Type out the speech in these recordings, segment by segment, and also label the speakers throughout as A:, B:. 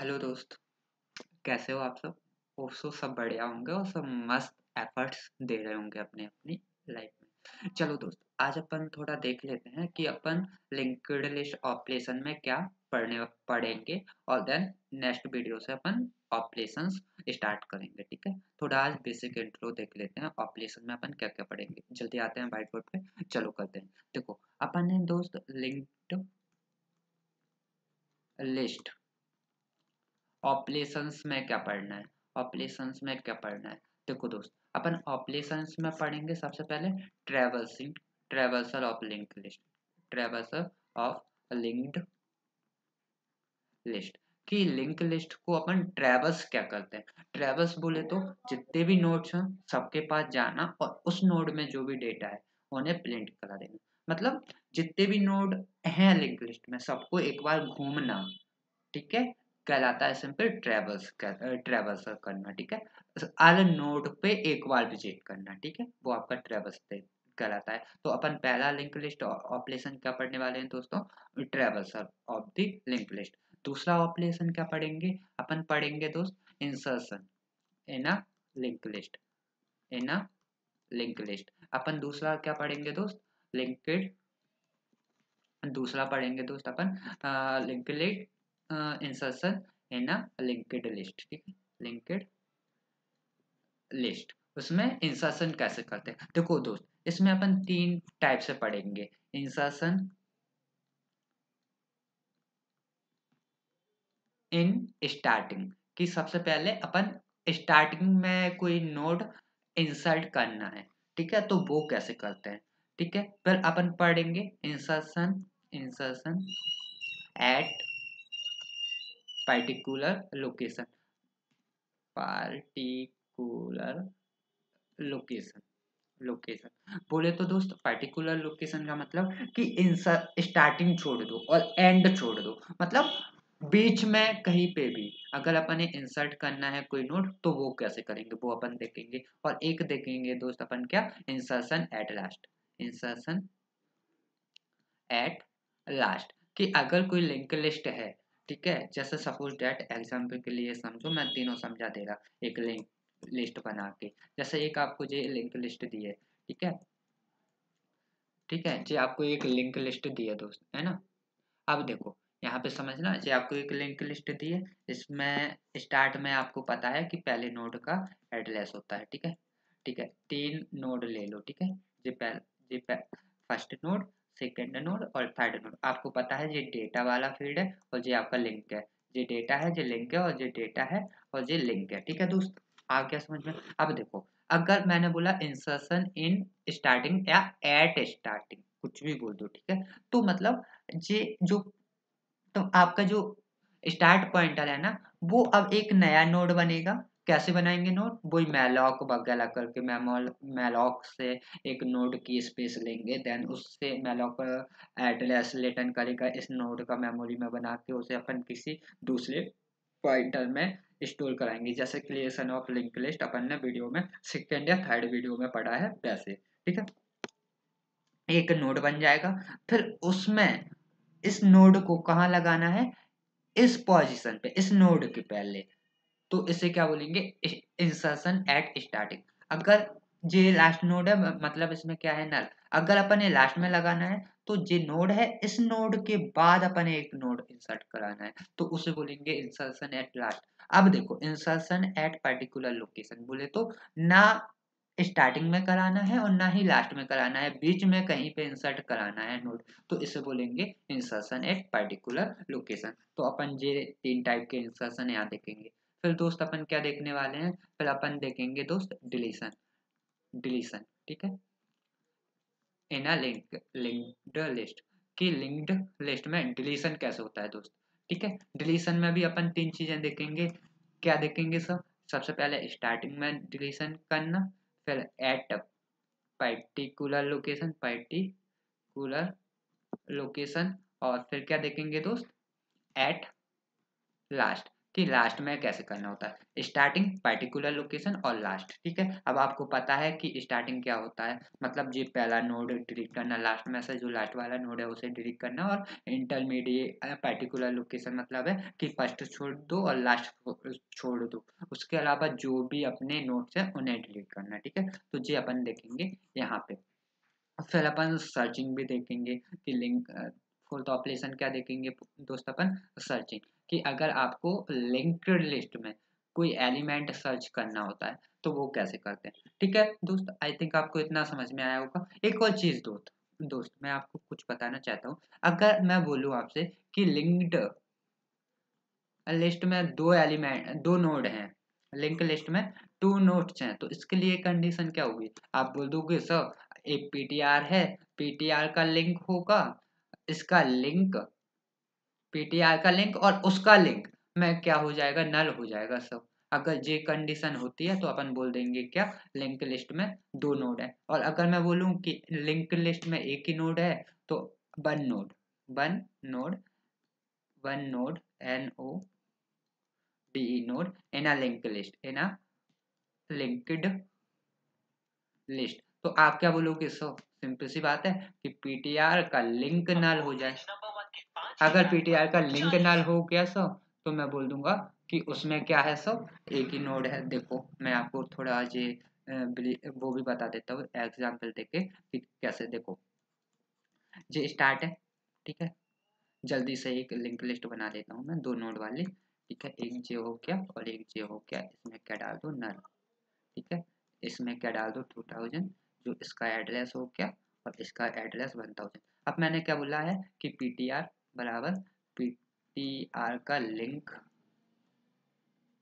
A: Hello दोस्त, कैसे हो आप सब? सो सब बढ़िया होंगे और सब मस्त एफर्ट्स दे रहे होंगे अपने अपनी लाइफ में। चलो दोस्त, आज अपन थोड़ा देख लेते हैं कि अपन लिंक्ड लिस्ट ऑपरेशन में क्या पढ़ने पढ़ेंगे और देन नेक्स्ट वीडियो से अपन ऑपरेशन स्टार्ट करेंगे, ठीक है? थोड़ा आज बेसिक इंट्रो देख लेते हैं ऑपरेशन में अपन क्या क्या पढ़ेंगे। जल्दी आते हैं व्हाइट बोर्ड पे, चलो करते हैं। देखो, अपन ने दोस्त लिंक्ड लिस्ट ऑपरेशंस में क्या पढ़ना है? ऑपरेशंस में क्या पढ़ना है? देखो दोस्त, अपन ऑपरेशंस में पढ़ेंगे सबसे पहले traversing traversal of link list traversal of linked list कि लिंक लिस्ट को अपन ट्रेवल्स क्या करते हैं? ट्रेवल्स बोले तो जितने भी नोड्स हैं, सबके पास जाना और उस नोड में जो भी डेटा है, उन्हें प्रिंट करा देना। मतलब जितने भी नोड हैं लिंक लिस्ट में, सबको एक बार घूमना, ठीक है? कहलाता है सिंपल ट्रेवल्स ट्रेवल्स करना, ठीक है? हर नोड पे एक बार विज़िट करना, ठीक है? वो आपका ट्रेवल्स कहलाता है। तो अपन पहला लिंक लिस्ट ऑपरेशन क्या पढ़ने वाले हैं दोस्तों? Traversal of the link list दूसरा ऑपरेशन क्या पढ़ेंगे? अपन पढ़ेंगे दोस्त insertion in a link list in a link list अपन दूसरा क्या पढ़ेंगे दोस्त? लिंक्ड दूसरा पढ़ेंगे दोस्त अपन link list insertion in a linked list ठीक है? लिंक्ड लिस्ट उसमें इंसर्शन कैसे करते हैं? देखो दोस्त, इसमें अपन तीन टाइप से पढ़ेंगे. इंसर्शन इन स्टार्टिंग कि सबसे पहले अपन स्टार्टिंग में कोई नोड इंसर्ट करना है. ठीक है? तो वो कैसे करते हैं? ठीक है? फिर अपन पढ़ेंगे insertion insertion at particular location. Particular location location बोले तो दोस्त पर्टिकुलर लोकेशन का मतलब कि स्टार्टिंग छोड़ दो और एंड छोड़ दो। मतलब बीच में कहीं पे भी अगर अपन इंसर्ट करना है कोई नोट तो वो कैसे करेंगे? वो अपन देखेंगे। और एक देखेंगे दोस्त अपन क्या? Insertion at last insertion at last कि अगर कोई लिंक लिस्ट है ठीक है? जैसे सपोज़ डेट एग्ज़ाम्पल के लिए समझो, मैं तीनों समझा दे रहा एक लिंक लिस्ट बना के। जैसे एक आपको जो लिंक लिस्ट दी है, ठीक है? ठीक है? जी आपको एक लिंक लिस्ट दी है दोस्त, है ना? अब देखो, यहाँ पे समझना, जी आपको एक लिंक लिस्ट दी है, इसमें स्टार्ट में आपको पता है कि पहले नोड का एड्रेस होता है, ठीक है? ठीक है, तीन नोड ले लो, ठीक है? जी पहले जी फ़र्स्ट नोड सेकेंड नोड और थर्ड नोड आपको पता है ये डेटा वाला फ़ील्ड है और ये आपका लिंक है। ये डेटा है, ये लिंक है और ये डेटा है और ये लिंक है। ठीक है दोस्त? आप क्या समझ में अब देखो, अगर मैंने बोला इंसर्शन इन स्टार्टिंग या एट स्टार्टिंग कुछ भी बोल दो, ठीक है? तो मतलब ये जो तो आपका जो स्टार्ट पॉइंटर है ना, वो अब एक नया नोड बनेगा। कैसे बनाएँगे नोड वही मैलॉक वगैरह करके मेमोल मैलॉक से एक नोड की स्पेस लेंगे देन उससे मैलॉक एड्रेस रिटर्न करेगा। इस नोड का मेमोरी में बना के उसे अपन किसी दूसरे पॉइंटर में स्टोर कराएँगे। जैसे क्रिएशन ऑफ़ लिंक लिस्ट अपन ने वीडियो में सेकेंड या थर्ड वीडियो में पढ़ा है वैसे, ठीक है? एक नोड बन जाएगा। फिर उसमें इस नोड को कहाँ लगाना है? इस पोजीशन पे, इस नोड के पहले। तो इसे क्या बोलेंगे? इंसर्शन एट स्टार्टिंग अगर जे लास्ट नोड है मतलब इसमें क्या है नल अगर अपन ये लास्ट में लगाना है तो ये नोड है, इस नोड के बाद अपन एक नोड इंसर्ट कराना है। तो उसे बोलेंगे इंसर्शन एट लास्ट अब देखो इंसर्शन एट पर्टिकुलर लोकेशन बोले तो ना स्टार्टिंग में कराना है और ना ही लास्ट में कराना है, बीच में कहीं पे इंसर्ट कराना है नोड तो इसे बोलेंगे इंसर्शन एट पर्टिकुलर लोकेशन तो अपन जे तीन टाइप के इंसर्शन यहाँ देखेंगे. फिर दोस्त अपन क्या देखने वाले हैं? फिर अपन देखेंगे दोस्त डिलीशन। डिलीशन, ठीक है? In a link linked list की लिंक्ड लिस्ट में डिलीशन कैसे होता है दोस्त? ठीक है? डिलीशन में भी अपन तीन चीज़ें देखेंगे। क्या देखेंगे सब? सबसे पहले स्टार्टिंग में डिलीशन करना, फिर at particular location particular location और फिर क्या देखेंगे दोस्त? एट लास्ट कि लास्ट में कैसे करना होता है। स्टार्टिंग पर्टिकुलर लोकेशन और लास्ट ठीक है? अब आपको पता है कि स्टार्टिंग क्या होता है। मतलब जी, पहला नोड डिलीट करना लास्ट में से जो लास्ट वाला नोड है, उसे डिलीट करना और इंटरमीडिएट पर्टिकुलर लोकेशन मतलब है कि फ़र्स्ट छोड़ दो और लास्ट छोड़ दो। उसके अलावा जो भी अपने नोट्स है, उन्हें डिलीट करना, ठीक है? तो जी, अपन देखेंगे यहाँ पे। फिर अपन सर्चिंग भी देखेंगे कि लिंक फोर्थ ऑपरेशन क्या देखेंगे दोस्त अपन? सर्चिंग कि अगर आपको लिंक्ड लिस्ट में कोई एलिमेंट सर्च करना होता है तो वो कैसे करते हैं? ठीक है, दोस्त आई थिंक आपको इतना समझ में आया होगा। एक और चीज़ दोस्त दोस्त, मैं आपको कुछ बताना चाहता हूँ। अगर मैं बोलूँ आपसे कि लिंक्ड लिस्ट में दो एलिमेंट दो नोड हैं लिंक लिस्ट में टू नोड्स हैं तो इसके लिए कंडीशन क्या होगी? आप बोल दोगे, सर, एक पीटीआर है पीटीआर का लिंक होगा, इसका लिंक पीटीआर का लिंक और उसका लिंक में क्या हो जाएगा नल हो जाएगा सब। अगर ये कंडीशन होती है तो अपन बोल देंगे क्या लिंक लिस्ट में दो नोड है। और अगर मैं बोलूँ कि लिंक लिस्ट में एक ही नोड है तो one node one node one node N O D node in a link list in a linked list तो आप क्या बोलोगे सो सिंपल सी बात है कि पीटीआर का लिंक नल हो जाए। अगर पीटीआर का लिंक नल हो गया सो तो मैं बोल दूँगा कि उसमें क्या है सब? एक ही नोड है देखो मैं आपको थोड़ा आज वो भी बता देता हूँ एग्ज़ाम्पल देके कि कैसे देखो। जे स्टार्ट है ठीक है? जल्दी से एक लिंक लिस्ट बना देता हूँ मैं दो नोड वाली ठीक है? एक जे हो गया और एक जे हो गया इसमें क्या डाल दो? नल ठीक है? इसमें क्या डाल दो? टू थाउज़ेंड जो इसका एड्रेस हो गया और इसका एड्रेस वन थाउज़ेंड अब मैंने क्या बोला है कि पीटीआर बराबर पीटीआर का लिंक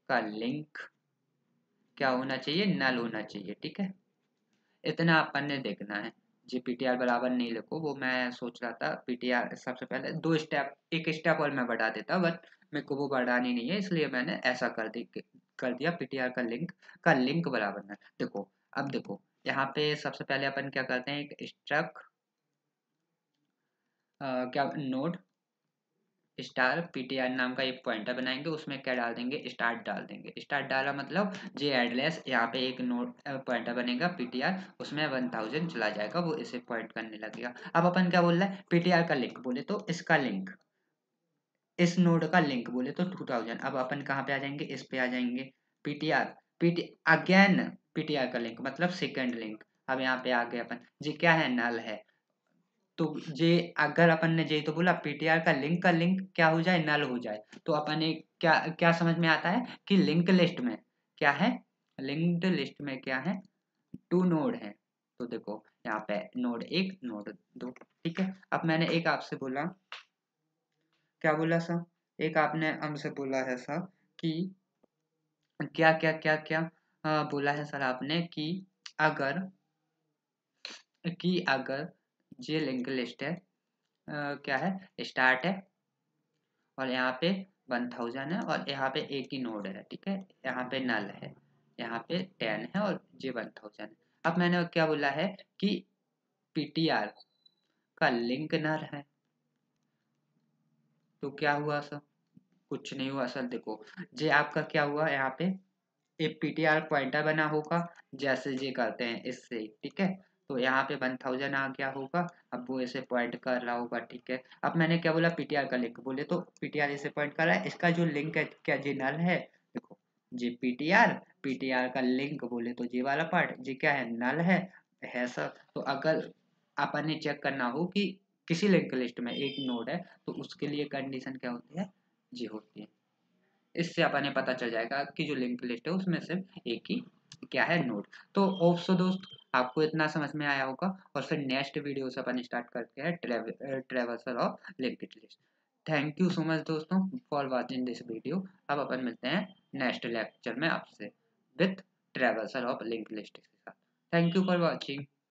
A: का लिंक क्या होना चाहिए? नल होना चाहिए, ठीक है? इतना अपन ने देखना है। जी पीटीआर बराबर नहीं लिखो, वो मैं सोच रहा था पीटीआर सबसे पहले दो स्टेप एक स्टेप और मैं बढ़ा देता बट मेरे को वो बढ़ानी नहीं है, इसलिए मैंने ऐसा कर दी, कर दिया पीटीआर का लिंक का लिंक बराबर ना देखो, अब देखो, यहाँ पे सबसे पहले अपन क्या करते हैं, एक स्ट्रक क्या नोड स्टार पीटीआर नाम का एक पॉइंटर बनाएँगे, उसमें क्या डाल देंगे? स्टार्ट डाल देंगे। स्टार्ट डाला मतलब जे एड्रेस यहाँ पे एक नोड पॉइंटर बनेगा पीटीआर उसमें वन थाउज़ेंड चला जाएगा, वो इसे पॉइंट करने लगेगा। अब अपन क्या बोल रहे हैं? पीटीआर का लिंक बोले तो इसका लिंक इस नोड का लिंक बोले तो टू थाउज़ेंड अब अपन कहाँ पे आ जाएँगे? इस पे आ जाएँगे। पीटीआर पीटी अगेन पीटीआर का लिंक मतलब सेकेंड लिंक अब यहाँ पे आ गए अपन। जी क्या है? नल है। तो जे अगर अपन ने जे तो बोला पीटीआर का लिंक का लिंक क्या हो जाए? नल हो जाए। तो अपन एक क्या क्या समझ में आता है कि लिंक लिस्ट में क्या है? लिंक्ड लिस्ट में क्या है? टू नोड है। तो देखो यहाँ पे नोड एक नोड दो ठीक है? अब मैंने एक आपसे बोला। क्या बोला सर एक आपने हमसे बोला है सर कि क्या क्या क्या क्या आ, बोला है सर आपने कि अगर कि अगर ये लिंक लिस्ट है। आ, क्या है? स्टार्ट है। और यहाँ पे वन थाउज़ेंड है और यहाँ पे एक ही नोड है ठीक है? यहाँ पे नल है यहाँ पे टेन है और जे वन थाउज़ेंड है। अब मैंने क्या बोला है कि पीटीआर का लिंक नल है। तो क्या हुआ सर? कुछ नहीं हुआ सर देखो। जे आपका क्या हुआ? यहाँ पे एक पीटीआर पॉइंटर बना होगा जैसे जे करते हैं इससे ठीक है? तो यहाँ पे वन थाउज़ेंड आ गया होगा। अब वो ऐसे पॉइंट कर रहा होगा, ठीक है। अब मैंने क्या बोला? पीटीआर का लिंक बोले तो पीटीआर ऐसे पॉइंट कर रहा है। इसका जो लिंक है, क्या जी नल है? देखो जी पीटीआर पीटीआर का लिंक बोले तो जी वाला पार्ट जी क्या है? नल है है सर तो अगर अपन ने चेक करना हो कि किसी लिंक लिस्ट में एक नोड है तो उसके लिए कंडीशन क्या होती है? जी होती है। इससे अपन पता चल जाएगा कि जो लिंक लिस्ट है, उसमें सिर्फ़ एक ही क्या है? नोड तो ऑप्सो दोस्त आपको इतना समझ में आया होगा। और फिर नेक्स्ट वीडियो से अपन स्टार्ट करते हैं traversal of linked list thank you so much दोस्तों फॉर वॉचिंग दिस वीडियो अब अपन मिलते हैं नेक्स्ट लेक्चर में आपसे with traversal of link list के साथ। Thank you for watching